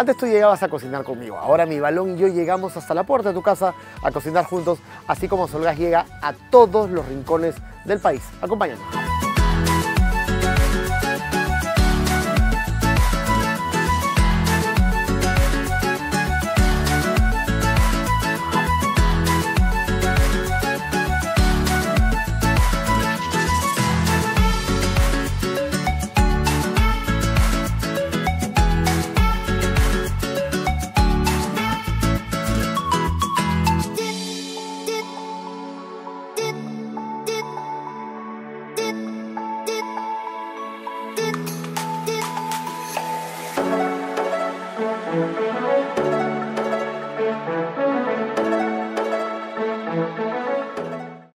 Antes tú llegabas a cocinar conmigo, ahora mi balón y yo llegamos hasta la puerta de tu casa a cocinar juntos, así como Solgas llega a todos los rincones del país. Acompáñanos. Thank you.